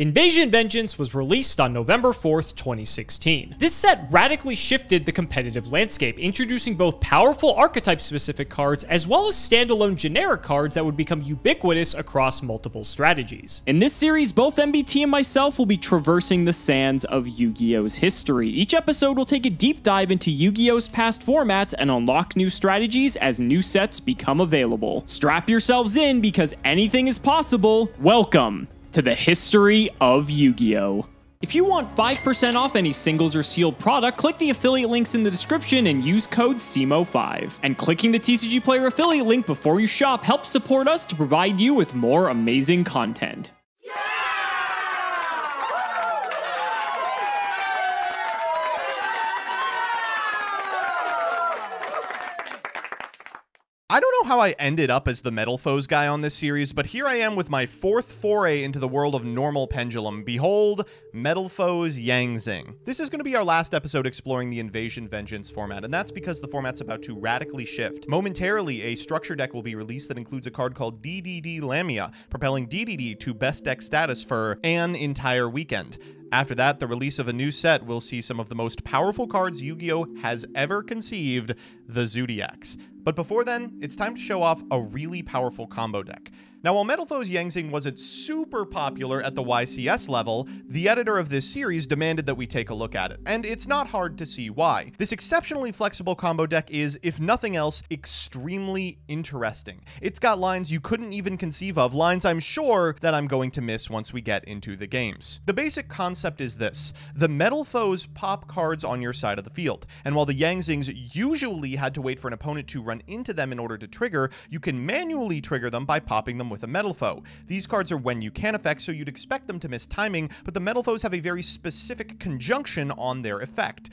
Invasion Vengeance was released on November 4th, 2016. This set radically shifted the competitive landscape, introducing both powerful archetype-specific cards as well as standalone generic cards that would become ubiquitous across multiple strategies. In this series, both MBT and myself will be traversing the sands of Yu-Gi-Oh's history. Each episode will take a deep dive into Yu-Gi-Oh's past formats and unlock new strategies as new sets become available. Strap yourselves in because anything is possible. Welcome to the history of Yu-Gi-Oh! If you want 5% off any singles or sealed product, click the affiliate links in the description and use code CIMO5. And clicking the TCG Player affiliate link before you shop helps support us to provide you with more amazing content. I don't know how I ended up as the Metal Foes guy on this series, but here I am with my fourth foray into the world of normal Pendulum. Behold, Metal Foes Yang Zing. This is going to be our last episode exploring the Invasion Vengeance format, and that's because the format's about to radically shift. Momentarily, a structure deck will be released that includes a card called DDD Lamia, propelling DDD to best deck status for an entire weekend. After that, the release of a new set will see some of the most powerful cards Yu Gi Oh! has ever conceived, the Zoodiacs. But before then, it's time to show off a really powerful combo deck. Now, while Metal Foes Yang Zing wasn't super popular at the YCS level, the editor of this series demanded that we take a look at it, and it's not hard to see why. This exceptionally flexible combo deck is, if nothing else, extremely interesting. It's got lines you couldn't even conceive of, lines I'm sure that I'm going to miss once we get into the games. The basic concept is this. The Metal Foes pop cards on your side of the field, and while the Yang Zings usually had to wait for an opponent to run into them in order to trigger, you can manually trigger them by popping them with a Metal Foe. These cards are when you can effect, so you'd expect them to miss timing, but the Metal Foes have a very specific conjunction on their effect.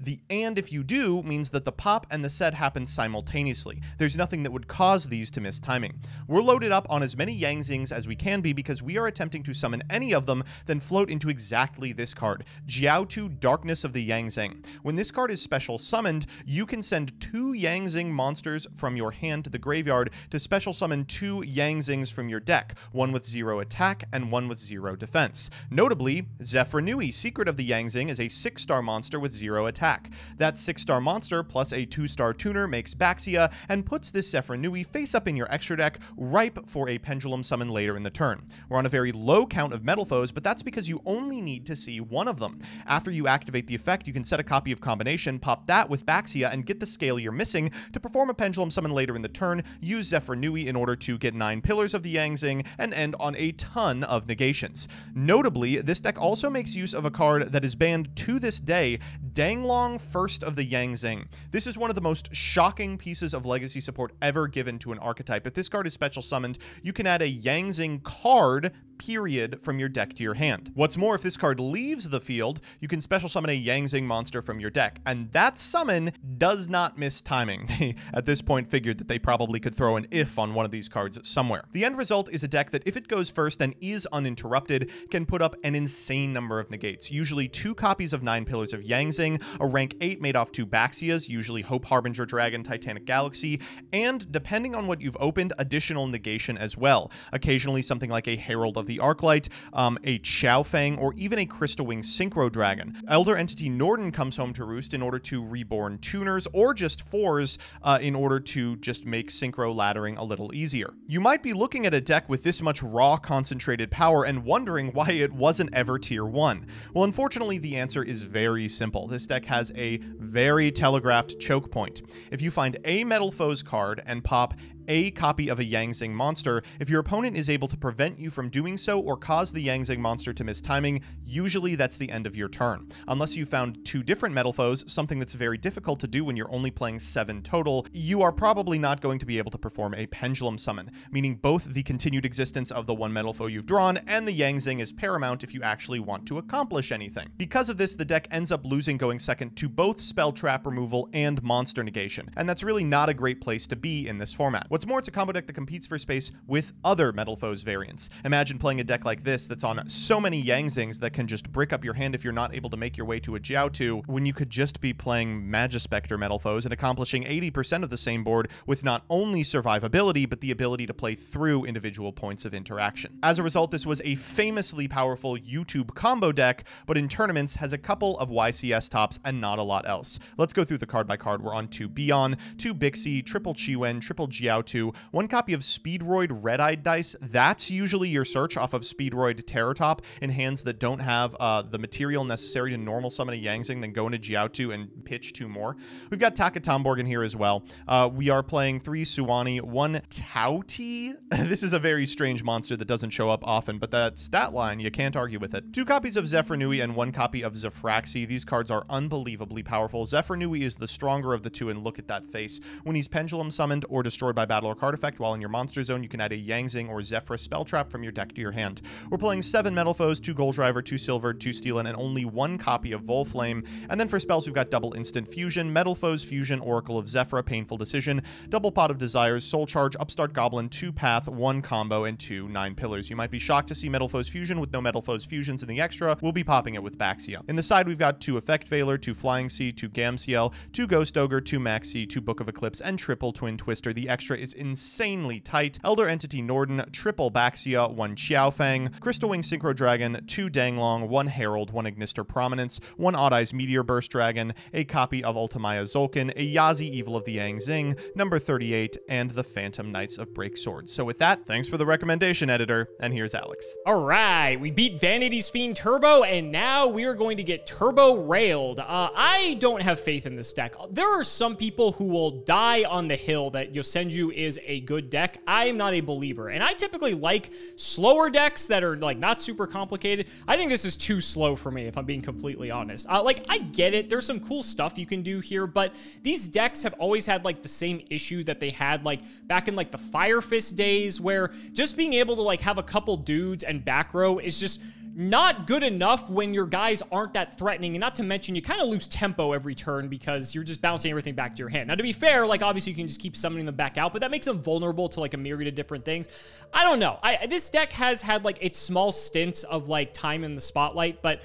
The and if you do means that the pop and the set happen simultaneously. There's nothing that would cause these to miss timing. We're loaded up on as many Yang Zings as we can be because we are attempting to summon any of them, then float into exactly this card, Jiaotu Darkness of the Yang Zing. When this card is special summoned, you can send two Yang Zing monsters from your hand to the graveyard to special summon two Yang Zings from your deck, one with zero attack and one with zero defense. Notably, Zefraniu, Secret of the Yang Zing, is a 6-star monster with zero attack. That 6-star monster plus a 2-star tuner makes Baxia and puts this Zefraniu face up in your extra deck, ripe for a pendulum summon later in the turn. We're on a very low count of Metal Foes, but that's because you only need to see one of them. After you activate the effect, you can set a copy of Combination, pop that with Baxia, and get the scale you're missing to perform a pendulum summon later in the turn, use Zefraniu in order to get 9 Pillars of the Yang Zing, and end on a ton of negations. Notably, this deck also makes use of a card that is banned to this day, Denglong First of the Yang Zing. This is one of the most shocking pieces of legacy support ever given to an archetype. If this card is special summoned, you can add a Yang Zing card period from your deck to your hand. What's more, if this card leaves the field, you can special summon a Yang Zing monster from your deck, and that summon does not miss timing. They, at this point, figured that they probably could throw an if on one of these cards somewhere. The end result is a deck that, if it goes first and is uninterrupted, can put up an insane number of negates, usually two copies of Nine Pillars of Yang Zing, a rank 8 made off two Baxias, usually Hope Harbinger Dragon, Titanic Galaxy, and, depending on what you've opened, additional negation as well. Occasionally something like a Herald of the Arclight, um, a Chao Fang, or even a Crystal Wing Synchro Dragon. Elder Entity Norden comes home to roost in order to reborn tuners, or just fours uh, in order to just make Synchro laddering a little easier. You might be looking at a deck with this much raw concentrated power and wondering why it wasn't ever tier 1. Well, unfortunately, the answer is very simple. This deck has a very telegraphed choke point. If you find a Metal Foes card and pop a copy of a Yang Zing monster. If your opponent is able to prevent you from doing so or cause the Yang Zing monster to miss timing, usually that's the end of your turn. Unless you found two different Metal Foes, something that's very difficult to do when you're only playing seven total, you are probably not going to be able to perform a Pendulum Summon, meaning both the continued existence of the one Metal Foe you've drawn and the Yang Zing is paramount if you actually want to accomplish anything. Because of this, the deck ends up losing going second to both Spell Trap removal and Monster negation, and that's really not a great place to be in this format. More, it's a combo deck that competes for space with other Metal Foes variants. Imagine playing a deck like this that's on so many Yang Zings that can just brick up your hand if you're not able to make your way to a Jiaotu, when you could just be playing Majespecter Metal Foes and accomplishing 80% of the same board with not only survivability, but the ability to play through individual points of interaction. As a result, this was a famously powerful YouTube combo deck, but in tournaments has a couple of YCS tops and not a lot else. Let's go through the card by card. We're on two Bi'an, two Bixi, triple Chiwen, triple Jiaotu, one copy of Speedroid Red Eyed Dice. That's usually your search off of Speedroid Terror Top in hands that don't have uh, the material necessary to normal summon a Yangzing, then go into Jiaotu and pitch two more. We've got Taketomborg in here as well. Uh, we are playing three Suanni, one Taotie. this is a very strange monster that doesn't show up often, but that stat line, you can't argue with it. Two copies of Zefraniu and one copy of Zefraxi. These cards are unbelievably powerful. Zefraniu is the stronger of the two, and look at that face. When he's pendulum summoned or destroyed by battle or card effect while in your monster zone, you can add a Yangzing or Zefra spell trap from your deck to your hand. We're playing seven Metal Foes, two Gold Driver, two Silver, two Steelen, and only one copy of Volflame. And then for spells, we've got double instant fusion, Metal Foes fusion, Oracle of Zefra, Painful Decision, double Pot of Desires, Soul Charge, Upstart Goblin, two Path, one combo, and two Nine Pillars. You might be shocked to see Metal Foes fusion with no Metal Foes fusions in the extra. We'll be popping it with Baxia. In the side, we've got two Effect Veiler, two Flying Sea, two Gameciel, two Ghost Ogre, two Maxi, two Book of Eclipse, and triple Twin Twister. The extra is insanely tight. Elder Entity Norden, triple Baxia, one Chaofeng, Crystal Wing Synchro Dragon, two Denglong, one Herald, one Ignister Prominence, one Odd Eyes Meteor Burst Dragon, a copy of Ultimaya Tzolkin, a Yazi Evil of the Yang Zing, number 38, and the Phantom Knights of Break Swords. So with that, thanks for the recommendation, editor, and here's Alex. All right, we beat Vanity's Fiend Turbo, and now we are going to get Turbo Railed. Uh, I don't have faith in this deck. There are some people who will die on the hill that Yosenju is a good deck. I am not a believer, and I typically like slower decks that are like not super complicated. I think this is too slow for me, if I'm being completely honest. Uh, like, I get it. There's some cool stuff you can do here, but these decks have always had like the same issue that they had like back in like the Fire Fist days, where just being able to like have a couple dudes and back row is just not good enough when your guys aren't that threatening. And not to mention, you kind of lose tempo every turn because you're just bouncing everything back to your hand. Now, to be fair, like obviously you can just keep summoning them back out, but that makes them vulnerable to like a myriad of different things. I don't know. I this deck has had like its small stints of like time in the spotlight, but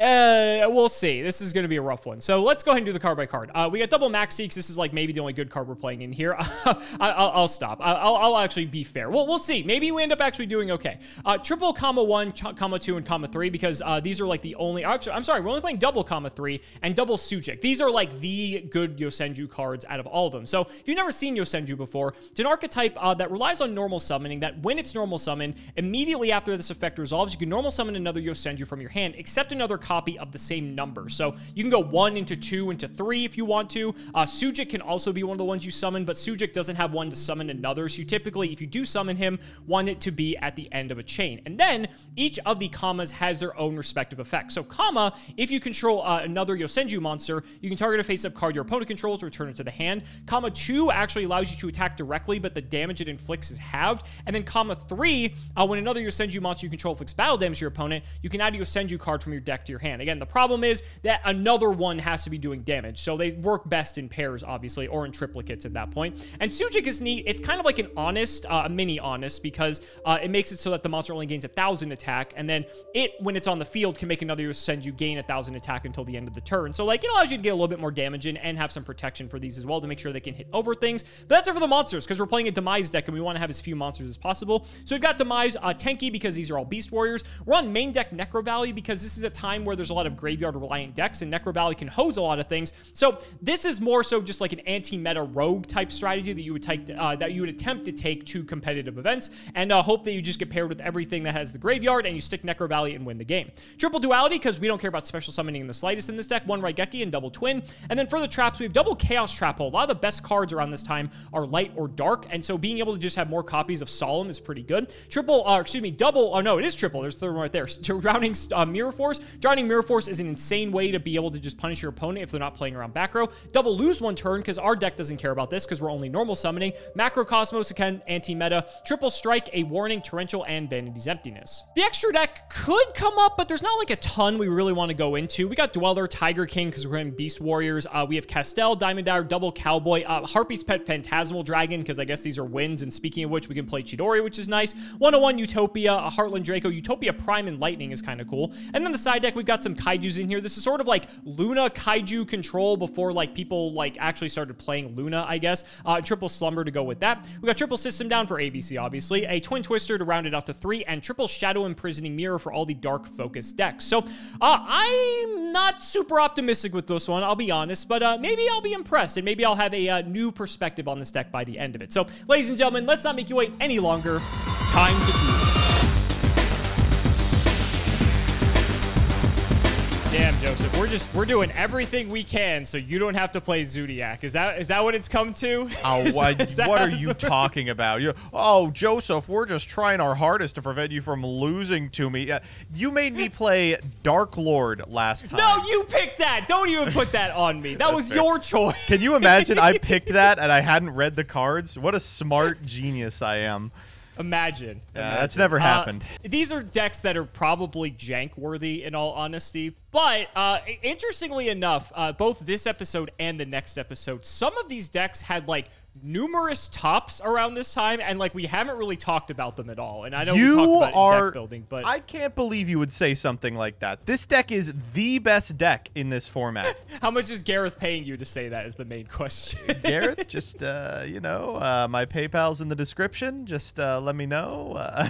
uh, we'll see. This is going to be a rough one. So let's go ahead and do the card by card. Uh, we got double Max Seeks. This is like maybe the only good card we're playing in here. I, will stop. I'll, I'll, actually be fair. Well, we'll see. Maybe we end up actually doing okay. Uh, triple, Kama one, Kama two, and Kama three because uh, these are like the only. Actually, I'm sorry. We're only playing double, Kama three, and double Tsujik. These are like the good Yosenju cards out of all of them. So if you've never seen Yosenju before, it's an archetype uh, that relies on normal summoning. That when it's normal summon, immediately after this effect resolves, you can normal summon another Yosenju from your hand, except another copy of the same number. So you can go one into two into three if you want to. Uh, Tsujik can also be one of the ones you summon, but Tsujik doesn't have one to summon another. So you typically, if you do summon him, want it to be at the end of a chain. And then each of the Kamas has their own respective effect. So Kama, if you control uh, another Yosenju monster, you can target a face-up card your opponent controls, return it to the hand. Kama two actually allows you to attack directly, but the damage it inflicts is halved. And then Kama three, uh, when another Yosenju monster you control inflicts battle damage to your opponent, you can add a Yosenju card from your deck to your hand. Again, the problem is that another one has to be doing damage. So they work best in pairs, obviously, or in triplicates at that point. And Tsujik is neat. It's kind of like an honest, uh, a mini honest, because uh, it makes it so that the monster only gains a thousand attack, and then it, when it's on the field, can make another send you gain a thousand attack until the end of the turn. So like it allows you to get a little bit more damage in and have some protection for these as well to make sure they can hit over things. But that's it for the monsters because we're playing a Demise deck and we want to have as few monsters as possible. So we've got Demise, uh, Tenki because these are all Beast Warriors. We're on main deck Necro Valley because this is a time where there's a lot of graveyard reliant decks and Necro Valley can hose a lot of things. So this is more so just like an anti-meta rogue type strategy that you would take uh, that you would attempt to take to competitive events and uh, hope that you just get paired with everything that has the graveyard and you stick Necro Valley and win the game. Triple duality because we don't care about special summoning in the slightest in this deck. One Raigeki and double twin. And then for the traps, we have double Chaos Trap Hole. A lot of the best cards around this time are light or dark, and so being able to just have more copies of Solemn is pretty good. Triple, uh, excuse me, double, oh no, it is triple. There's the one right there. Drowning uh, Mirror Force. Drowning Mirror Force is an insane way to be able to just punish your opponent if they're not playing around back row. Double lose one turn because our deck doesn't care about this because we're only normal summoning. Macrocosmos, again, anti-meta. Triple Strike, a Warning, Torrential, and Vanity's Emptiness. The extra deck could come up, but there's not like a ton we really want to go into. We got Dweller, Tiger King because we're in Beast Warriors. Uh, we have Castel, Diamond Hour, Double Cowboy, uh, Harpie's Pet, Phantasmal Dragon because I guess these are wins. And speaking of which, we can play Chidori, which is nice. 101 Utopia, a Heartland Draco, Utopia Prime and Lightning is kind of cool. And then the side deck, we've got some Kaijus in here. This is sort of like Luna Kaiju control before like people like actually started playing Luna, I guess. Uh, triple Slumber to go with that. We got triple System Down for ABC, obviously. A Twin Twister to round it out to three, and triple Shadow Imprisoning Mirror for all the dark focus decks. So uh, I'm not super optimistic with this one, I'll be honest, but uh, maybe I'll be impressed, and maybe I'll have a uh, new perspective on this deck by the end of it. So, ladies and gentlemen, let's not make you wait any longer. It's time to do Damn, Joseph, we're just we're doing everything we can so you don't have to play Zoodiac. Is that is that what it's come to? Oh, Is what, that- is what are you talking about? you oh, Joseph, we're just trying our hardest to prevent you from losing to me. Uh, You made me play Dark Lord last time. No, you picked that. Don't even put that on me. That was fair. your choice. Can you imagine I picked that and I hadn't read the cards? What a smart genius I am. Imagine. Yeah, Imagine. that's never Uh, happened. these are decks that are probably jank worthy in all honesty. But uh, interestingly enough, uh, both this episode and the next episode, some of these decks had like numerous tops around this time, and like we haven't really talked about them at all. And I know we you talked about are deck building, but I can't believe you would say something like that. This deck is the best deck in this format. how much is Gareth paying you to say that is the main question. Gareth, just uh, you know, uh, my PayPal's in the description. Just uh, let me know. Uh,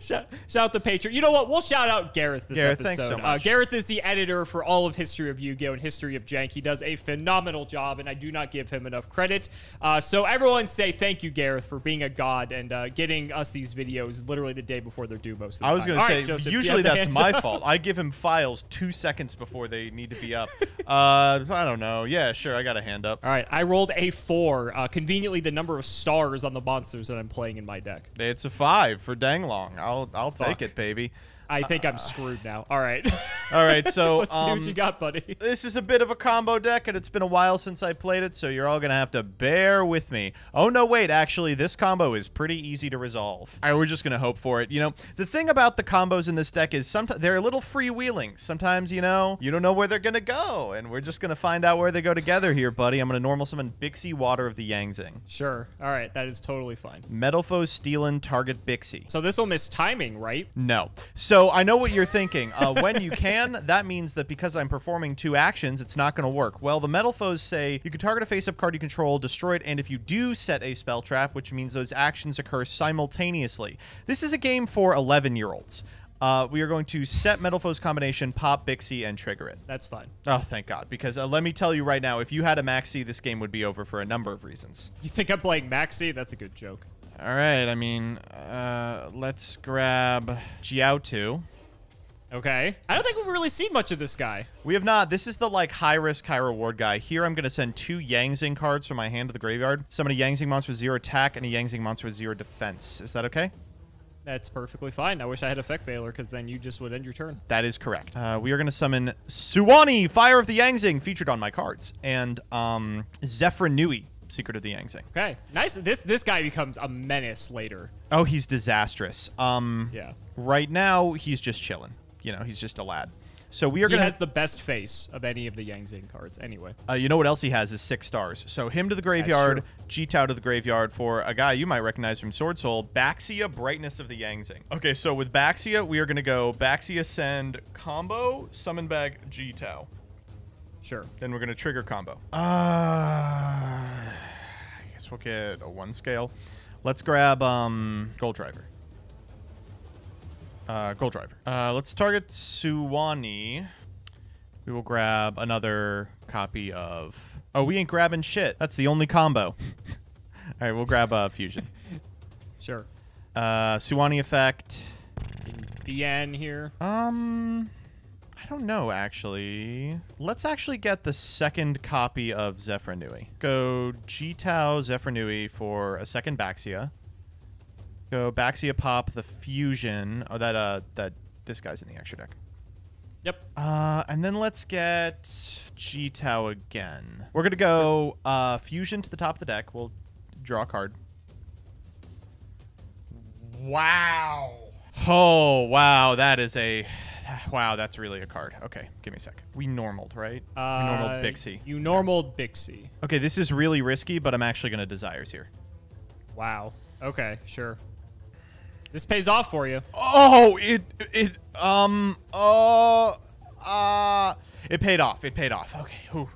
shout, shout out the Patreon. You know what? We'll shout out Gareth this Gareth, episode. thanks so Uh, much. Gareth is the editor for all of History of Yu-Gi-Oh! and History of Jank. He does a phenomenal job, and I do not give him enough credit. Uh, so everyone say thank you, Gareth, for being a god and uh, getting us these videos literally the day before they're due most of the time. I was gonna say right, Joseph, usually that's my fault. I give him files two seconds before they need to be up. uh, I don't know. Yeah, sure. I got a hand up. All right, I rolled a four. Uh, conveniently, the number of stars on the monsters that I'm playing in my deck. It's a five for Denglong. I'll I'll take it, baby. I think I'm screwed now. All right, All right, so let's see um, what you got, buddy. this is a bit of a combo deck, and it's been a while since I played it, so you're all gonna have to bear with me. Oh no, wait, actually, this combo is pretty easy to resolve. All right, we're just gonna hope for it. You know, the thing about the combos in this deck is sometimes they're a little freewheeling. Sometimes, you know, you don't know where they're gonna go, and we're just gonna find out where they go together here, buddy. I'm gonna normal summon Bixi Water of the Yangzing. Sure. All right, that is totally fine. Metal foe Steelin, target Bixi. So this will miss timing, right? No. So I know what you're thinking. Uh, when you can, that means that because I'm performing two actions, it's not going to work. Well, the metal foes say you can target a face-up card you control, destroy it, and if you do set a spell trap, which means those actions occur simultaneously. This is a game for 11-year-olds. Uh, we are going to set Metal Foes combination, pop Bixi, and trigger it. That's fine. Oh, thank God. Because uh, let me tell you right now, if you had a Maxi, this game would be over for a number of reasons. You think I'm playing Maxi? That's a good joke. All right, I mean, uh, let's grab Jiaotu. Okay. I don't think we've really seen much of this guy. We have not. This is the like high risk, high reward guy. Here I'm going to send two Yangzing cards from my hand to the graveyard. Summon a Yangzing monster with zero attack and a Yangzing monster with zero defense. Is that okay? That's perfectly fine. I wish I had Effect Veiler because then you just would end your turn. That is correct. Uh, we are going to summon Suanni, Fire of the Yangzing, featured on my cards, and um, Zefraniu, Secret of the Yangzing. Okay. Nice. This this guy becomes a menace later. Oh, he's disastrous. Um, Yeah. Right now, he's just chilling. You know, he's just a lad. So we are He going to has the best face of any of the Yang Zing cards. Anyway. Uh, you know what else he has is six stars. So him to the graveyard, Jitao to the graveyard for a guy you might recognize from Sword Soul, Baxia, Brightness of the Yangzing. Okay, so with Baxia, we are going to go Baxia send combo, summon bag Jitao. Sure. Then we're going to trigger combo. Uh, I guess we'll get a one scale. Let's grab um, Gold Driver. Uh, Gold Driver. Uh, let's target Suanni. We will grab another copy of. Oh, we ain't grabbing shit. That's the only combo. All right, we'll grab uh, Fusion. Sure. Uh, Suanni effect. BN here. Um, I don't know actually. Let's actually get the second copy of Zefraniu. Go G-Tau Zefraniu for a second Baxia. Go Baxia pop the fusion. Oh, that uh, that this guy's in the extra deck. Yep. Uh, and then let's get G Tao again. We're gonna go uh, fusion to the top of the deck. We'll draw a card. Wow. Oh wow, that is a wow. That's really a card. Okay, give me a sec. We normaled, right? Uh, we normaled Bixi. You normaled Bixi. Okay, this is really risky, but I'm actually gonna desires here. Wow. Okay, sure. This pays off for you. Oh, it it um uh uh it paid off. It paid off. Okay. Whew.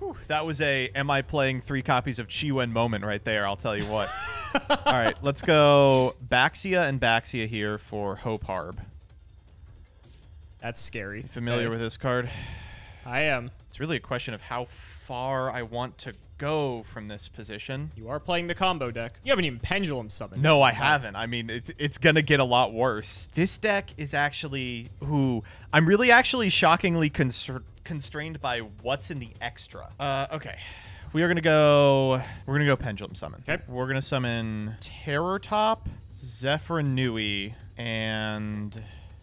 Whew. That was a am I playing three copies of Chi Wen moment right there, I'll tell you what. All right, let's go Baxia and Baxia here for Hope Harb. That's scary. Familiar with this card? I am. It's really a question of how far I want to go from this position. You are playing the combo deck. You haven't even pendulum summoned. No, I haven't. I mean, it's it's gonna get a lot worse. This deck is actually who I'm really actually shockingly constr- constrained by what's in the extra. Uh, okay. We are gonna go. We're gonna go pendulum summon. Okay. We're gonna summon Terror Top, Zefraniu, and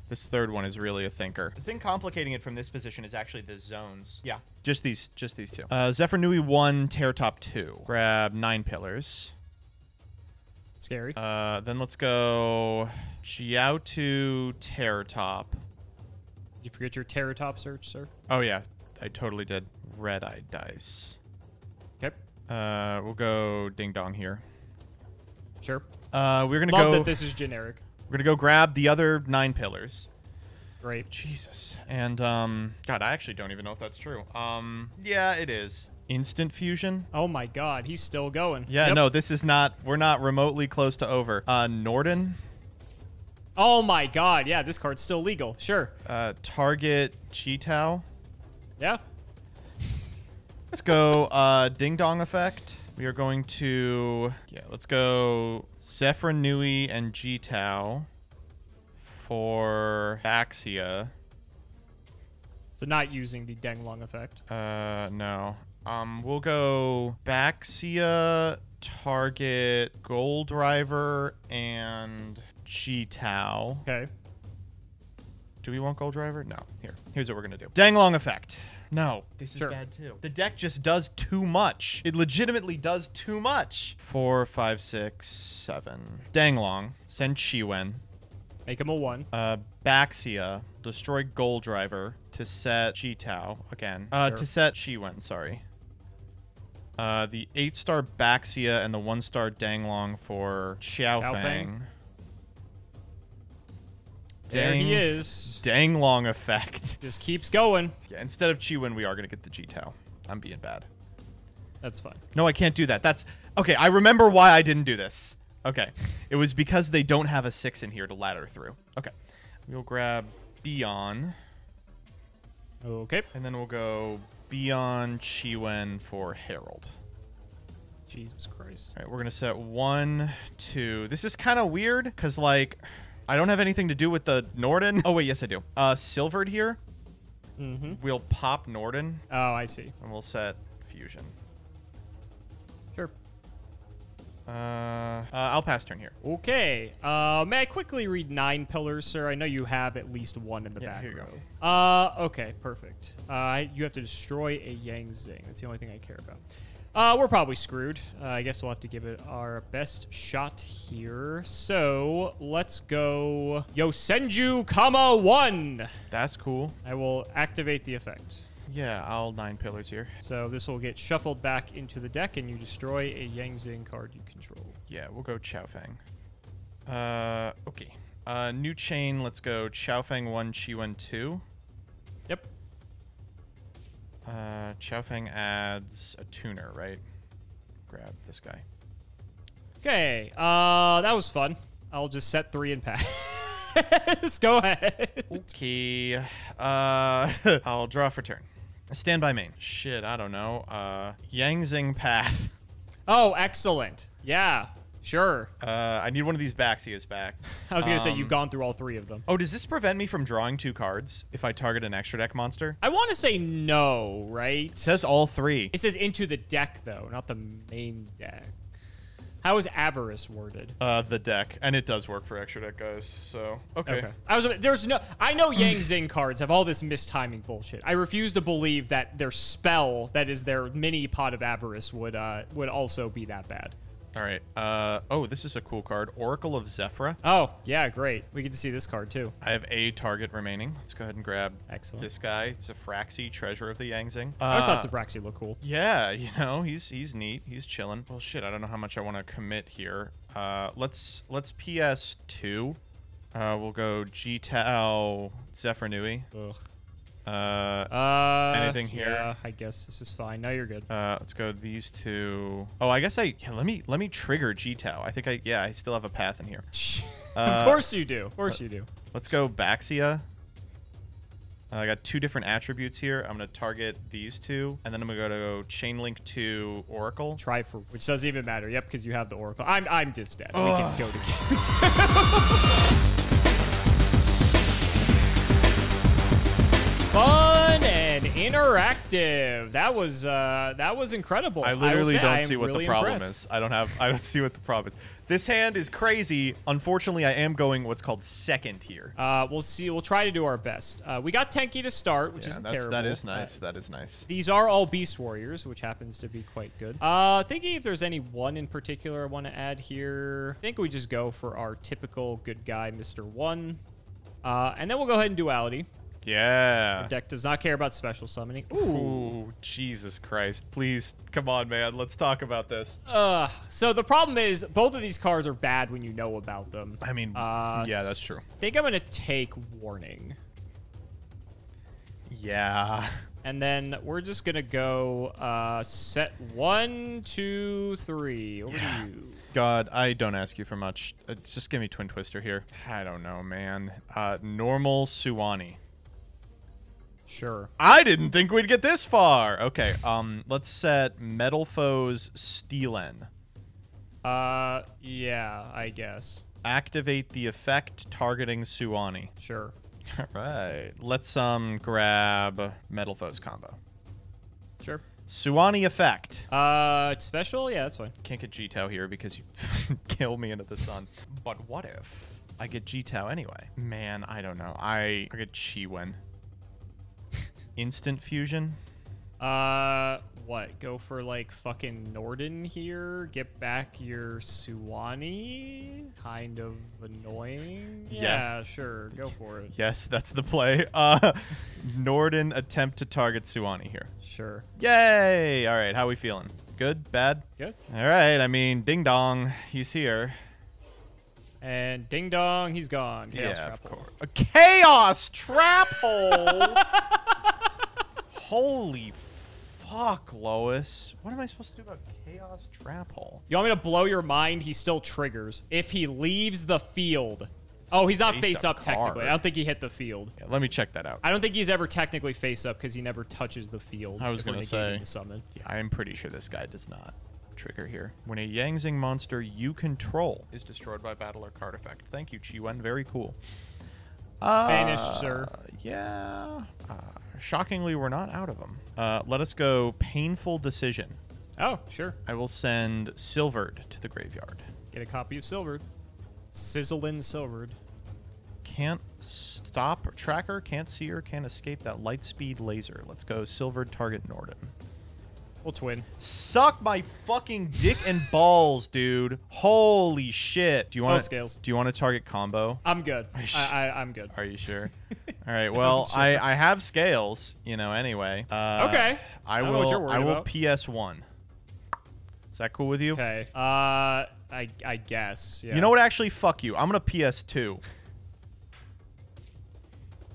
this third one is really a thinker. The thing complicating it from this position is actually the zones. Yeah. Just these. Just these two. Uh, Zefraniu one, Terror Top two. Grab nine pillars. Scary. Uh, then let's go Jiaotu Terror Top. you forget your Terror Top search, sir? Oh yeah, I totally did. Red Eye Dice. Okay. Uh, we'll go Ding Dong here. Sure. Uh, we're gonna Love go. that this is generic. We're gonna go grab the other nine pillars. Great. Jesus. And um, God, I actually don't even know if that's true. Um, yeah, it is. Instant fusion. Oh my god, he's still going. Yeah, Yep. no, this is not. We're not remotely close to over. Uh, Norden. Oh my god, yeah, this card's still legal. Sure. Uh, target Chitao. Yeah. Let's go uh, Ding Dong effect. We are going to yeah. Let's go Zefraniu and G Tao for Axia. So not using the Denglong effect. Uh, no. Um, we'll go Baxia, target Gold Driver, and G Tao. Okay. Do we want Gold Driver? No. Here. Here's what we're gonna do. Denglong effect. No. This is Sure. bad too. The deck just does too much. It legitimately does too much. Four, five, six, seven. Denglong. Send Chiwen. Make him a one. Uh, Baxia. Destroy Gold Driver to set Chi Tao again. Uh, Sure. to set Chiwen, sorry. Uh, the eight star Baxia and the one star Denglong for Xiao Xiao Fang. Fang. There he is. Denglong effect. Just keeps going. Yeah, instead of Chiwen, we are going to get the G-Tao. I'm being bad. That's fine. No, I can't do that. That's... Okay, I remember why I didn't do this. Okay. It was because they don't have a 6 in here to ladder through. Okay. We'll grab Bi'an, Okay. and then we'll go Bi'an Chiwen for Herald. Jesus Christ. All right, we're going to set 1, 2... This is kind of weird, because, like... I don't have anything to do with the Norden. Oh, wait, yes, I do. Uh, Silverd here. Mm-hmm. We'll pop Norden, Oh, I see. and we'll set Fusion. Sure. Uh, uh, I'll pass turn here. Okay. Uh, may I quickly read nine pillars, sir? I know you have at least one in the Yeah, back here you row. Uh, okay, perfect. Uh, you have to destroy a Yang Zing. That's the only thing I care about. Uh, we're probably screwed. Uh, I guess we'll have to give it our best shot here. So let's go Yosenju, Kama one. That's cool. I will activate the effect. Yeah, I'll nine pillars here. So this will get shuffled back into the deck, and you destroy a Yang Zing card you control. Yeah, we'll go Chaofeng. Uh, okay. Uh, new chain. Let's go Chaofeng one, Chi Wen two. Yep. Uh, Chaofeng adds a tuner, right? Grab this guy. Okay, uh, that was fun. I'll just set three and pass. Go ahead. Okay. Uh, I'll draw for turn. Stand by main. Shit, I don't know. Uh, Yang Zing Path. Oh, excellent. Yeah, sure. Uh, I need one of these Baxias back. I was gonna say you've Um, gone through all three of them. Oh, does this prevent me from drawing two cards if I target an extra deck monster? I want to say no, right? It says all three. it says into the deck though, not the main deck. How is avarice worded? Uh, the deck, and it does work for extra deck guys. So okay. Okay. I was. There's no. I know Yang Zing cards have all this mistiming bullshit. I refuse to believe that their spell, that is their mini pot of avarice, would uh would also be that bad. All right. Uh, oh, this is a cool card, Oracle of Zefra. Oh yeah, great. We get to see this card too. I have a target remaining. Let's go ahead and grab Excellent. this guy. It's a Fraxi, Treasure of the Yangzing. I always Uh, thought Zefraxi looked cool. Yeah, you know, he's he's neat. He's chilling. Well, shit, I don't know how much I want to commit here. Uh, let's let's PS two. Uh, we'll go G Tau Zefraniu. Ugh. Uh, Uh, Anything here? Yeah, I guess this is fine. No, you're good. uh, let's go these two. Oh, I guess I yeah, let me let me trigger G Tau. I think I yeah I still have a path in here. of Uh, course you do. Of course you do. Let's go Baxia. Uh, I got two different attributes here. I'm gonna target these two, and then I'm gonna go to Chainlink to Oracle. Try for which doesn't even matter. Yep, because you have the Oracle. I'm I'm just dead. We can go to games. interactive. That was uh that was incredible. I literally don't I am see what really the problem impressed. is. I don't have. I don't see what the problem is. This hand is crazy. Unfortunately, I am going what's called second here. Uh, we'll see. We'll try to do our best. Uh, we got Tenki to start, which yeah, isn't that's, terrible. that is Uh, nice. that is nice. These are all Beast Warriors, which happens to be quite good. Uh, thinking if there's any one in particular I want to add here. I think we just go for our typical good guy, Mr. One. Uh, and then we'll go ahead and duality. Yeah. Deck does not care about special summoning. Ooh. Ooh, Jesus Christ! Please, come on, man. Let's talk about this. Uh, so the problem is both of these cards are bad when you know about them. I mean, Uh, yeah, that's true. I think I'm gonna take warning. Yeah. And then we're just gonna go uh, set one, two, three. Over Yeah. to you. God, I don't ask you for much. Uh, just give me Twin Twister here. I don't know, man. Uh, normal Suanni. Sure. I didn't think we'd get this far. Okay, um, let's set Metal Foes Steelen. Uh, yeah, I guess. Activate the effect targeting Suanni. Sure. All right, let's um grab Metal Foes combo. Sure. Suanni effect. Uh, special? Yeah, that's fine. Can't get G-Tau here because you kill me into the sun. But what if I get G-Tau anyway? Man, I don't know. I, I get Chi-Wen. Instant fusion? Uh, what? Go for like fucking Norden here? Get back your Suanni? Kind of annoying? Yeah. sure. Go for it. Yes, that's the play. Uh, Norden attempt to target Suanni here. Sure. Yay! All right, how we feeling? Good? Bad? Good. All right, I mean, ding dong, he's here. And ding dong, he's gone. Chaos yeah, Trap of Hole. course. A chaos trap hole. Holy fuck, Lois. What am I supposed to do about chaos trap hole? You want me to blow your mind? He still triggers. If he leaves the field. Oh, he's not face up up technically. I don't think he hit the field. Yeah, let me check that out. I don't think he's ever technically face up because he never touches the field. I was gonna say. the summon. Yeah, I am pretty sure this guy does not trigger here. When a Yangzing monster you control is destroyed by battle or card effect. Thank you, Chi-Wen. Very cool. Uh, Banished, sir. Yeah. Uh, shockingly, we're not out of them. Uh, let us go Painful Decision. Oh, sure. I will send Silverd to the graveyard. Get a copy of Silverd. Sizzlin' Silvered. Can't stop tracker, can't see her, can't escape that light speed laser. Let's go Silverd target Norden. We'll twin. Suck my fucking dick and balls, dude. Holy shit. Do you want No scales. Do you want to target combo? I'm good. I, I, I'm good. Are you sure? All right. Well, sure. I I have scales, you know, anyway. Uh, Okay. I I will I will. PS1. Is that cool with you? Okay. Uh, I, I guess. Yeah. You know what actually fuck you. I'm going to PS2.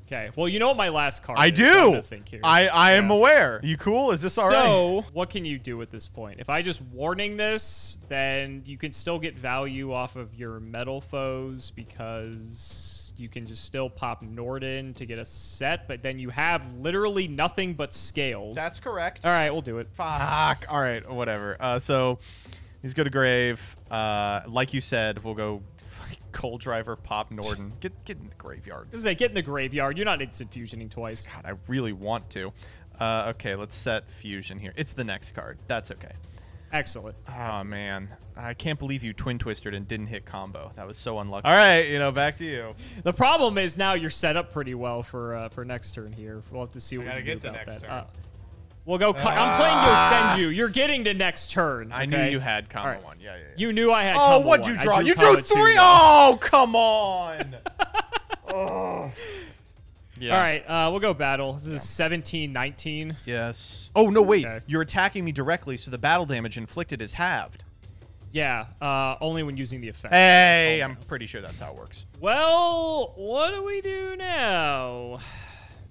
Okay. Well, you know what my last card I is, so I'm do. gonna think here. I I am aware. You cool? Is this all right? So, what can you do at this point? If I just warning this, then you can still get value off of your metal foes because you can just still pop Norden to get a set, but then you have literally nothing but scales. That's correct. all right. We'll do it. Fuck. All right, whatever. Uh, so he's go to grave. Uh, like you said, we'll go fucking Goldriver, Pop Norden. Get get in the graveyard. This is like get in the graveyard. You're not instant fusioning twice. God, I really want to. Uh, okay, let's set fusion here. It's the next card. That's okay. Excellent. Oh man, I can't believe you twin twisted and didn't hit combo. That was so unlucky. All right, you know, back to you. The problem is now you're set up pretty well for uh, for next turn here. We'll have to see what we gotta we get do to about next that. turn. Uh, we'll go. I'm playing Yosenju. You. You're getting to next turn. I knew okay? you had combo All right. one. Yeah, yeah. yeah. You knew I had. oh, combo what'd one. you I draw? you combo drew two, three. though. Oh, come on. oh. Yeah. All right, uh, we'll go battle. This is 17, 19. Yes. Oh no, wait. Okay. You're attacking me directly, so the battle damage inflicted is halved. Yeah, uh, only when using the effect. Hey, I'm pretty sure that's how it works. Well, what do we do now?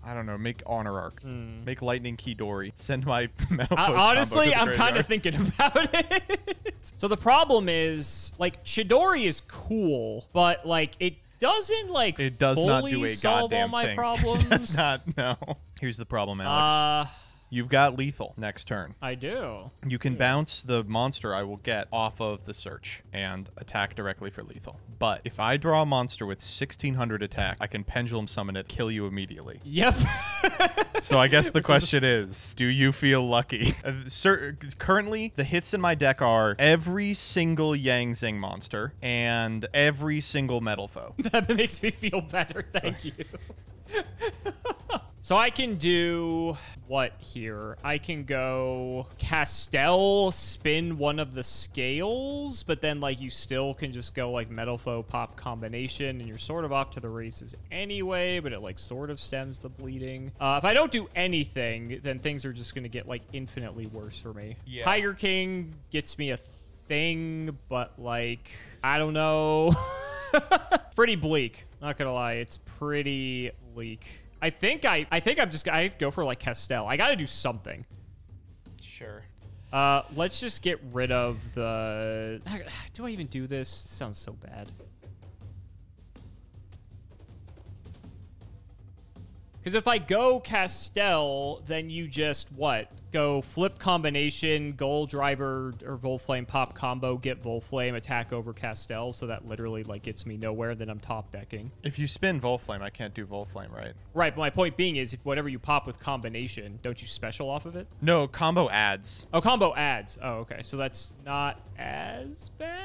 I don't know. Make honor arc. Make lightning Chidori. Send my Uh, combo honestly, I'm kind of thinking about it. so the problem is, like, Chidori is cool, but like it doesn't like It does not do fully a solve all goddamn my thing. problems. It does not. No. Here's the problem, Alex. Uh, You've got lethal next turn. I do. You can bounce the monster I will get off of the search and attack directly for lethal. But if I draw a monster with 1600 attack, I can pendulum summon it, kill you immediately. Yep. So I guess the question is, do you feel lucky? Uh, cer- currently, the hits in my deck are every single Yang Zing monster and every single metal foe. that makes me feel better. Thank you. so I can do what here? I can go Castel, spin one of the scales, but then like you still can just go like metal foe pop combination, and you're sort of off to the races anyway. But it like sort of stems the bleeding. Uh, if I don't do anything, then things are just gonna get like infinitely worse for me. Yeah. Tiger King gets me a thing, but like I don't know. pretty bleak. Not gonna lie, it's pretty bleak. I think I I think I'm just I go for like Castel. I gotta do something. Sure. Uh, let's just get rid of the. Do I even do this? This sounds so bad. Because if I go Castel, then you just what? Go flip combination, Goldriver or Volflame pop combo, get Volflame, attack over Castel. So that literally like gets me nowhere. Then I'm top decking. If you spin Volflame, I can't do Volflame, right? Right, but my point being is, if whatever you pop with combination, don't you special off of it? No, combo adds. Oh, combo adds. Oh, okay. So that's not as bad.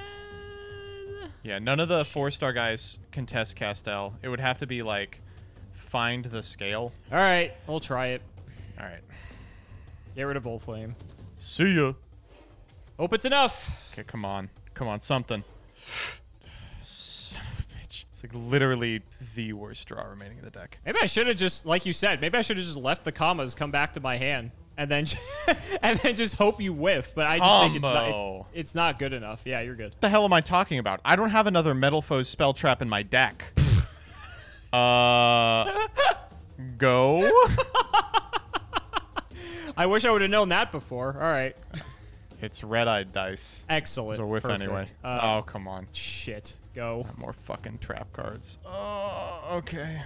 Yeah, none of the four star guys contest Castel. It would have to be like find the scale. All right, we'll try it. All right. Get rid of Volflame. See ya. Hope it's enough. Okay, come on. Come on, something. Son of a bitch. It's like literally the worst draw remaining in the deck. Maybe I should have just, like you said, maybe I should have just left the Kamas, come back to my hand, and then, and then just hope you whiff. But I just think it's not, it's, it's not good enough. Yeah, you're good. What the hell am I talking about? I don't have another Metal Foes spell trap in my deck. Uh, go. I wish I would have known that before. All right, It's red eyed dice. excellent. So a whiff Perfect. anyway. Uh, oh, come on. shit. Go. More fucking trap cards. Oh, okay.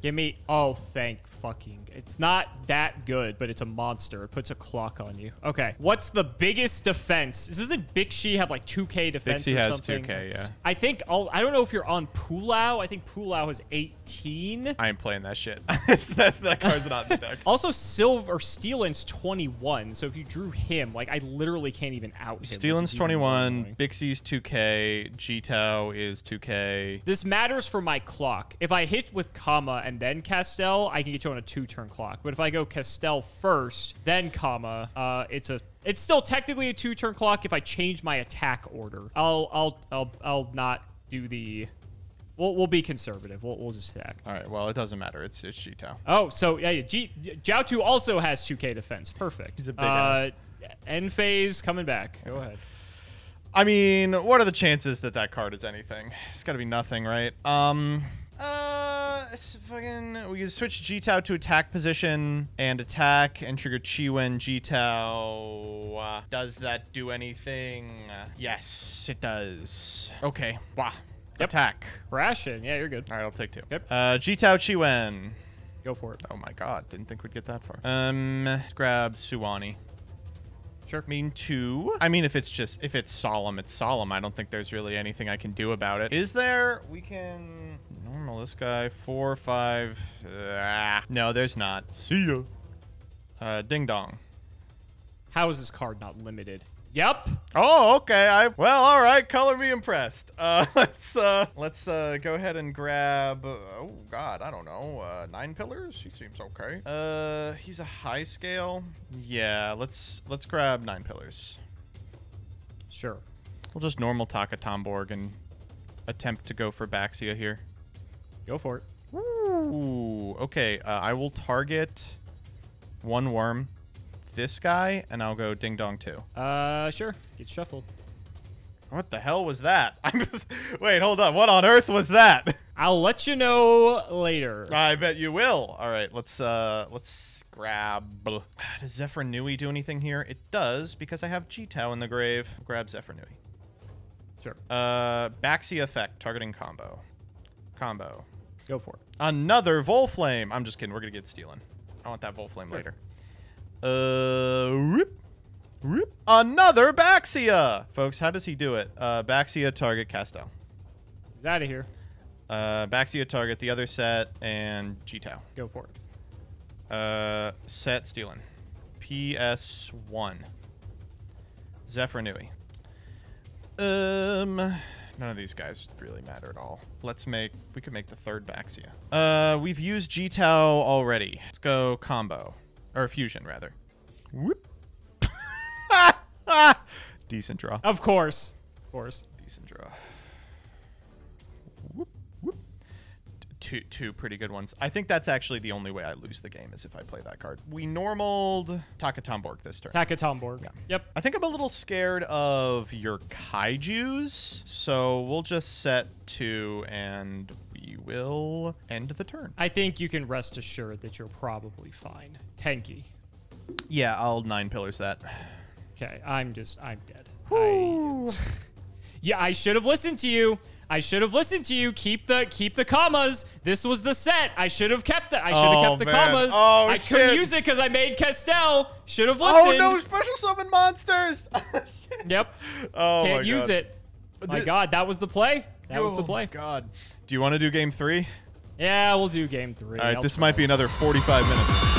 Give me. Oh, thank fucking. It's not that good, but it's a monster. It puts a clock on you. Okay. What's the biggest defense? Doesn't Bixi have like 2k defense Bixi or has something? 2K, That's- yeah. I think. I'll, I don't know if you're on Pulao. I think Pulao has 18. I ain't playing that shit. That's that card's not in the deck. Also, Silver or Steelen's 21. So if you drew him, like I literally can't even out him. Steelen's is even more 21, annoying. Bixi's 2K, G-Tao is 2K. This matters for my clock. If I hit with Kama and then Castel, I can get you on a two-turn clock. But if I go Castel first, then Kama, uh, it's a it's still technically a two-turn clock if I change my attack order. I'll I'll I'll I'll not do the. We'll, we'll be conservative. We'll, we'll just attack. All right, well, it doesn't matter. It's it's G-Tao. Oh, so yeah, yeah G, Jiaotu also has 2k defense. Perfect. He's a big uh, End phase coming back. Go ahead. I mean, what are the chances that that card is anything? It's got to be nothing, right? Um, it's fucking. We can switch G-Tao to attack position and attack and trigger Chi-Wen G-Tao. Uh, does that do anything? Yes, it does. Okay, wow. Yep. Attack. Ration. Yeah, you're good. All right, I'll take two. Yep. Uh, G-Tao Chi-Wen. Go for it. Oh my god, didn't think we'd get that far. Um, let's grab Suanni. Sure. mean two. I mean, if it's just if it's solemn, it's solemn. I don't think there's really anything I can do about it. Is there? We can normal this guy four five. Ah, no, there's not. See ya. Uh, ding dong. How is this card not limited? Yep. Oh, okay. I well, all right. Color me impressed. Uh, let's uh, let's uh, go ahead and grab. Uh, oh God, I don't know. Uh, nine pillars. He seems okay. Uh, he's a high scale. Yeah, let's let's grab nine pillars. Sure. We'll just normal Taketomborg and attempt to go for Baxia here. Go for it. Ooh, okay. Uh, I will target one worm, this guy, and I'll go Ding Dong two. Uh, sure. Get shuffled. What the hell was that? I'm just wait. Hold on. What on earth was that? I'll let you know later. I bet you will. All right. Let's uh let's grab. Does Zefraniu do anything here? It does because I have G-Tau in the grave. Grab Zefraniu. Sure. Uh, Baxi effect targeting combo. Combo. Go for it. Another Volflame. I'm just kidding. We're gonna get Steelen. I want that Volflame Sure. later. Uh, whoop, whoop. Another Baxia. Folks, how does he do it? Uh, Baxia target Castel. He's out of here. Uh, Baxia target the other set and G-Tau. Go for it. Uh, set Steelen. PS1. Zefraniu. Um, none of these guys really matter at all. Let's make, we could make the third Baxia. Uh, we've used Jiaotu already. Let's go combo. Or fusion, rather. Whoop. Decent draw. Of course. Of course. Decent draw. Two, two pretty good ones. I think that's actually the only way I lose the game is if I play that card. We normaled Taketomborg this turn. Taketomborg. Yep. I think I'm a little scared of your kaijus, so we'll just set two and we will end the turn. I think you can rest assured that you're probably fine. Tenki. Yeah, I'll nine pillars that. Okay, I'm just, I'm dead. I, yeah, I should have listened to you. I should have listened to you. Keep the keep the Kamas. This was the set. I should have kept it. I should have Oh, kept the man. Kamas. Oh, I shit. couldn't use it because I made Castel. Should have listened. Oh no, special summon monsters! Oh, yep. oh Can't use God. it. My Thi- God, that was the play. That was the Oh, play. God. Do you want to do game three? Yeah, we'll do game three. All right, I'll this try. might be another 45 minutes.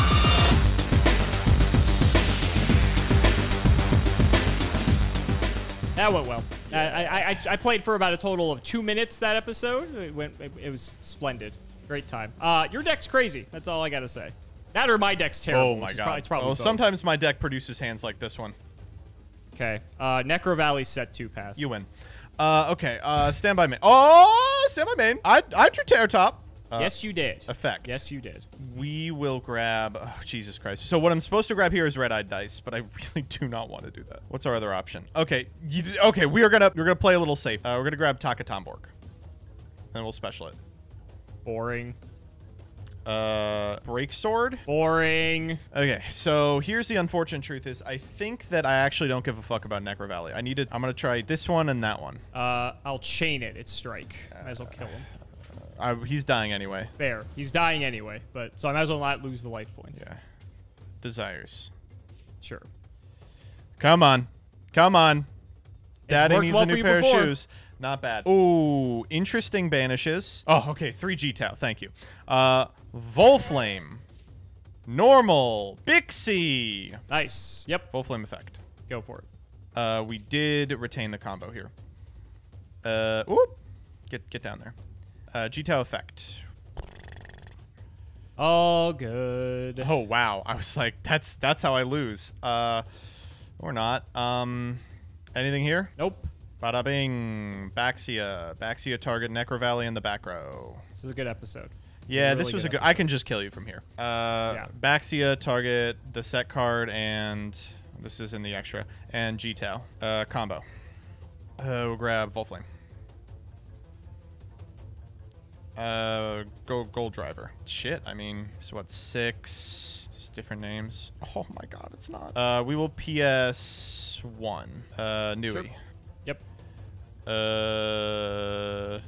That went well. I, I, I, I played for about a total of two minutes that episode. It went. It, it was splendid. Great time. Uh, your deck's crazy. That's all I gotta say. That or my deck's terrible. Oh my god. prob- it's probably well, both. sometimes my deck produces hands like this one. Okay. Uh, Necro Valley set two pass. You win. Uh, okay. Uh, stand by main. Oh, stand by main. I I drew Terrortop. Uh, yes, you did. Effect. Yes, you did. We will grab. Oh, Jesus Christ. So what I'm supposed to grab here is red eyed dice, but I really do not want to do that. What's our other option? Okay. You, okay. We are gonna we're gonna play a little safe. Uh, we're gonna grab Taketomborg. Then we'll special it. Boring. Uh, break sword. Boring. Okay, so here's the unfortunate truth: is I think that I actually don't give a fuck about Necro Valley. I need to. I'm gonna try this one and that one. Uh, I'll chain it. It's strike. Might as well kill him. I, he's dying anyway. Fair. He's dying anyway, but so I might as well not lose the life points. Yeah. Desires. Sure. Come on, come on. Daddy needs well a new pair before. of shoes. Not bad. Ooh, interesting banishes. Oh, okay. Three Jiaotu. Thank you. Uh, Volflame. Normal. Bixi. Nice. Yep. Volflame effect. Go for it. Uh, we did retain the combo here. Uh, whoop. Get get down there. Uh, Jiaotu effect. All good. Oh wow, I was like, that's that's how I lose. Uh, or not. Um, anything here? Nope. Bada bing. Baxia. Baxia target Necro Valley in the back row. This is a good episode. Yeah, really this was a good good. I can just kill you from here. Uh, Yeah. Baxia target the set card and this is in the extra and Jiaotu uh, combo. Uh, we'll grab Volflame. Uh, go Goldriver. Shit, I mean, so what? Six, just different names. Oh my God, it's not. Uh, we will PS one. Uh, Nui. Sure. Yep. Uh,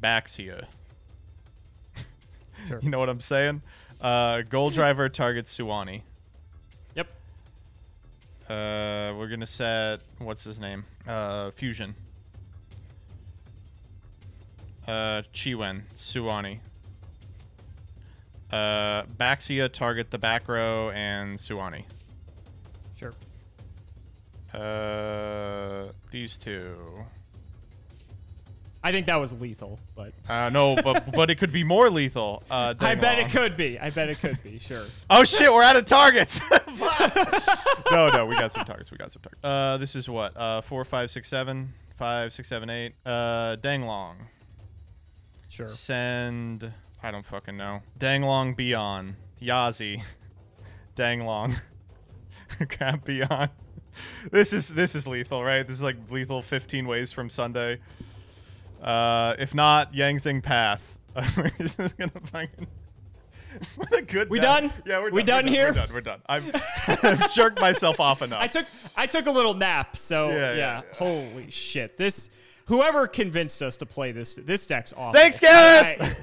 Baxia. Sure. You know what I'm saying? Uh, Goldriver targets Suanni. Yep. Uh, we're gonna set what's his name? Uh, Fusion. Uh, Chiwen, Suanni. Uh, Baxia target the back row and Suanni. Sure. Uh, these two. I think that was lethal, but Uh, no, but but it could be more lethal. Uh, I bet it could be. I bet it could be. Sure. Oh shit, we're out of targets. no, no, we got some targets. We got some targets. Uh, this is what? Uh, four, five, six, seven, five, six, seven, eight. Uh, Denglong. Sure. Send. I don't fucking know. Denglong Bi'an. Yazi. Denglong. Crap Beyond. This is this is lethal, right? This is like lethal 15 ways from Sunday. Uh, if not, Yangzing Path. we're just gonna fucking. What a good. We day. done? Yeah, we're We done. done we're here? We're done. We're done. I've, I've jerked myself off enough. I took I took a little nap, so Yeah, yeah. yeah, yeah. Holy shit! This whoever convinced us to play this this deck's awful. Thanks, Gareth! I- I-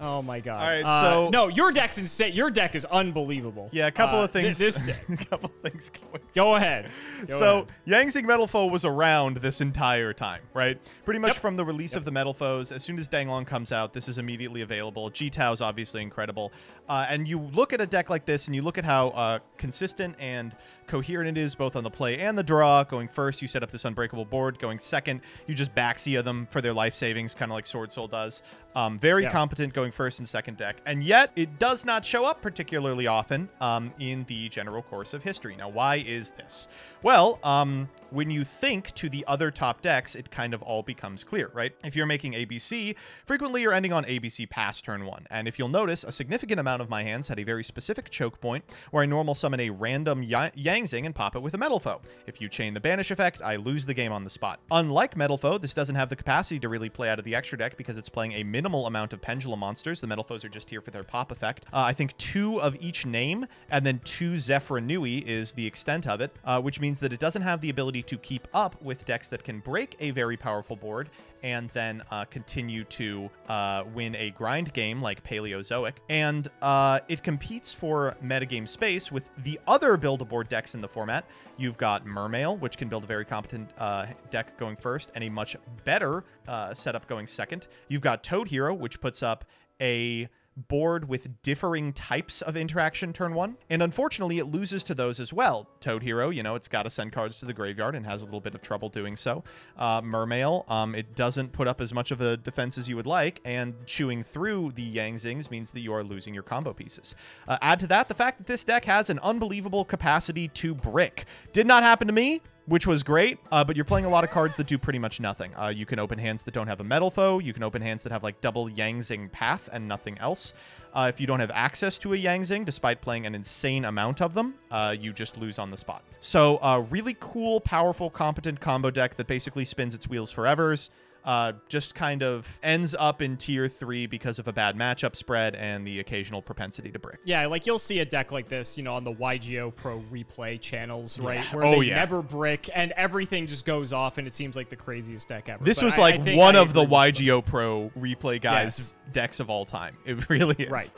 oh my god! All right, Uh, so- no, your deck's insane. Your deck is unbelievable. yeah, a couple Uh, of thi- things. this deck. a couple of things going. Go ahead. Go so ahead. Yangzing Metalfoe was around this entire time, right? Pretty much Yep. from the release of the Metalfoes. As soon as Denglong comes out, this is immediately available. Jiaotu's obviously incredible. Uh, and you look at a deck like this, and you look at how uh, consistent and coherent it is, both on the play and the draw. Going first, you set up this unbreakable board. Going second, you just backseat them for their life savings, kind of like Sword Soul does. Um, very Yeah. competent going first and second deck, and yet it does not show up particularly often um, in the general course of history. Now, why is this? Well, um, when you think to the other top decks, it kind of all becomes clear, right? If you're making ABC, frequently you're ending on ABC past turn one. And if you'll notice, a significant amount of my hands had a very specific choke point where I normal summon a random y- Yangzing and pop it with a Metalfoe. If you chain the Banish effect, I lose the game on the spot. Unlike Metalfoe, this doesn't have the capacity to really play out of the extra deck because it's playing a minimal amount of Pendulum monsters. The Metalfoes are just here for their pop effect. Uh, I think two of each name and then two Zefraniu is the extent of it, uh, which means that it doesn't have the ability to keep up with decks that can break a very powerful board and then uh, continue to uh, win a grind game like Paleozoic. And uh, it competes for metagame space with the other build-a-board decks in the format. You've got Mermail, which can build a very competent uh, deck going first, and a much better uh, setup going second. You've got Toad Hero, which puts up a board with differing types of interaction turn one. And unfortunately, it loses to those as well. Toad Hero, you know, it's got to send cards to the graveyard and has a little bit of trouble doing so. Uh, Mermail, um, it doesn't put up as much of a defense as you would like, and chewing through the Yangzings means that you are losing your combo pieces. Uh, add to that the fact that this deck has an unbelievable capacity to brick. Did not happen to me which was great. Uh, but you're playing a lot of cards that do pretty much nothing. Uh, you can open hands that don't have a Metalfoe. You can open hands that have like double Yangzing path and nothing else. Uh, if you don't have access to a Yangzing, despite playing an insane amount of them, uh, you just lose on the spot. So, uh, really cool, powerful, competent combo deck that basically spins its wheels forevers. Uh, just kind of ends up in tier three because of a bad matchup spread and the occasional propensity to brick. Yeah, like you'll see a deck like this, you know, on the YGO Pro replay channels, right? Where Oh, they yeah. never brick and everything just goes off and it seems like the craziest deck ever. This But was I- I like think one I of the agree with you. YGO Pro replay guys' Yes. decks of all time. It really is. Right.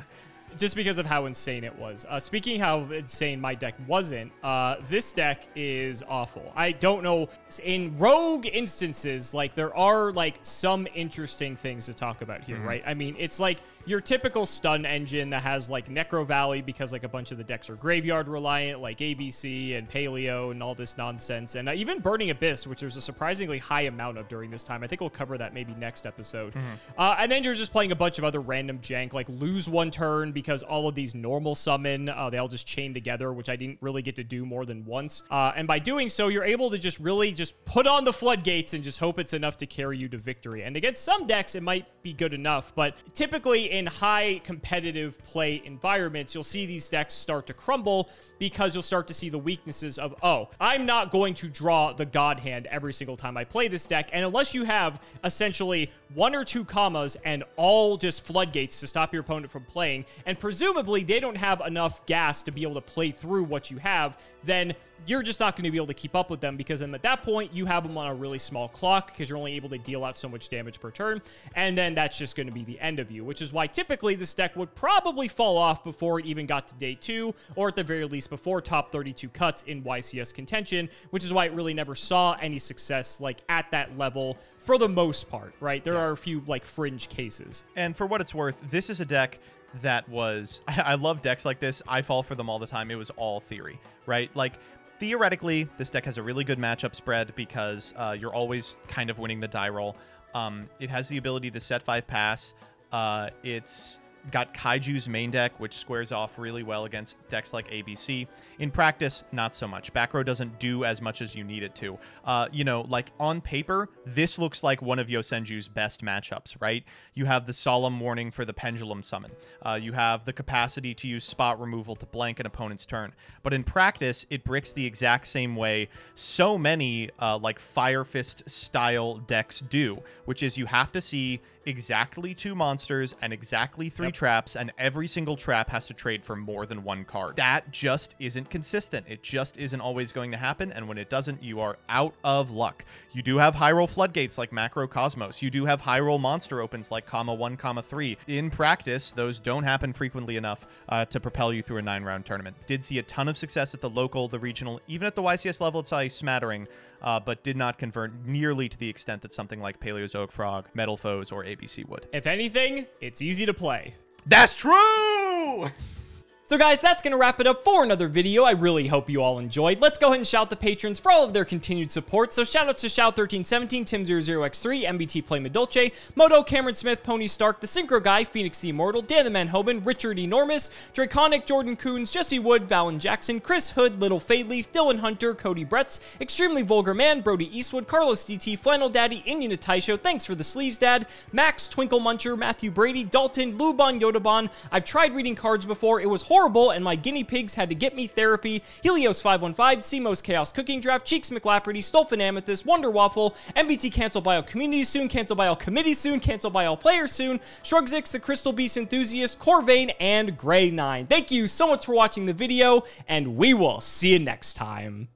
Just because of how insane it was. Uh, speaking how insane my deck wasn't, uh, this deck is awful. I don't know. In rogue instances, like there are like some interesting things to talk about here, right? I mean, it's like your typical stun engine that has like Necro Valley because like a bunch of the decks are graveyard reliant, like ABC and Paleo and all this nonsense, and uh, even Burning Abyss, which there's a surprisingly high amount of during this time. I think we'll cover that maybe next episode. Uh, and then you're just playing a bunch of other random jank, like lose one turn because all of these normal summon, uh, they all just chain together, which I didn't really get to do more than once. Uh, and by doing so, you're able to just really just put on the floodgates and just hope it's enough to carry you to victory. And against some decks, it might be good enough, but typically in high competitive play environments, you'll see these decks start to crumble because you'll start to see the weaknesses of, oh, I'm not going to draw the God Hand every single time I play this deck. And unless you have essentially one or two Kamas and all just floodgates to stop your opponent from playing, and presumably they don't have enough gas to be able to play through what you have, then you're just not going to be able to keep up with them because then at that point you have them on a really small clock because you're only able to deal out so much damage per turn, and then that's just going to be the end of you, which is why typically this deck would probably fall off before it even got to day two, or at the very least before top 32 cuts in YCS contention, which is why it really never saw any success like at that level for the most part, right? There are a few like fringe cases. And for what it's worth, this is a deck that was. I, I love decks like this. I fall for them all the time. It was all theory, right? Like, theoretically, this deck has a really good matchup spread because uh, you're always kind of winning the die roll. Um, it has the ability to set five pass. Uh, it's got Kaiju's main deck, which squares off really well against decks like ABC. In practice, not so much. Back row doesn't do as much as you need it to. Uh, you know, like on paper, this looks like one of Yosenju's best matchups, right? You have the Solemn Warning for the Pendulum Summon. Uh, you have the capacity to use spot removal to blank an opponent's turn. But in practice, it bricks the exact same way so many uh, like Fire Fist style decks do, which is you have to see exactly two monsters and exactly three yep. traps, and every single trap has to trade for more than one card. That just isn't consistent. It just isn't always going to happen, and when it doesn't, you are out of luck. You do have high roll floodgates like Macro Cosmos. You do have high roll monster opens like Kama one, Kama three. In practice, those don't happen frequently enough uh, to propel you through a nine round tournament. Did see a ton of success at the local, the regional, even at the YCS level, it's a smattering uh, but did not convert nearly to the extent that something like Paleozoic Frog, Metal Foes, or ABC would. If anything, it's easy to play. That's true! So guys, that's going to wrap it up for another video. I really hope you all enjoyed. Let's go ahead and shout the patrons for all of their continued support. So shoutouts to Shout1317, Tim00x3, MBT Play Medolce, Moto, Cameron Smith, Pony Stark, The Synchro Guy, Phoenix the Immortal, Dan the Man Hoban, Richard Enormous, Draconic, Jordan Coons, Jesse Wood, Valen Jackson, Chris Hood, Little Fadeleaf, Dylan Hunter, Cody Bretts, Extremely Vulgar Man, Brody Eastwood, Carlos DT, Flannel Daddy, Indian Taisho, thanks for the sleeves, Dad, Max, Twinkle Muncher, Matthew Brady, Dalton, Luban Yodaban. I've tried reading cards before. It was horrible horrible, and my guinea pigs had to get me therapy. Helios515, CMOS Chaos Cooking Draft, Cheeks McLaperty, Stolfin Amethyst, Wonder Waffle, MBT Cancel by all community soon, Cancel by all committee soon, Cancel by all players soon, Shrugzix, the Crystal Beast Enthusiast, Corvain, and Gray9. Thank you so much for watching the video, and we will see you next time.